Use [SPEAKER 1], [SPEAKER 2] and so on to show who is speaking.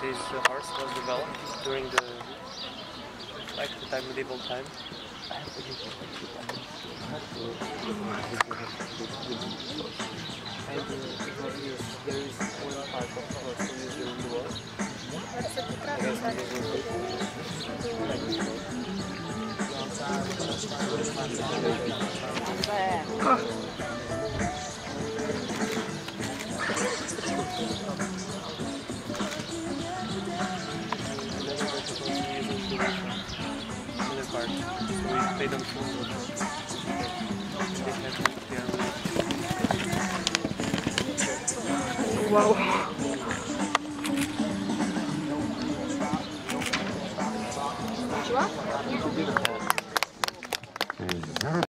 [SPEAKER 1] this horse was developed during the like the time medieval time. There is one part of horse the. I in the park. So we played on football.
[SPEAKER 2] Wow.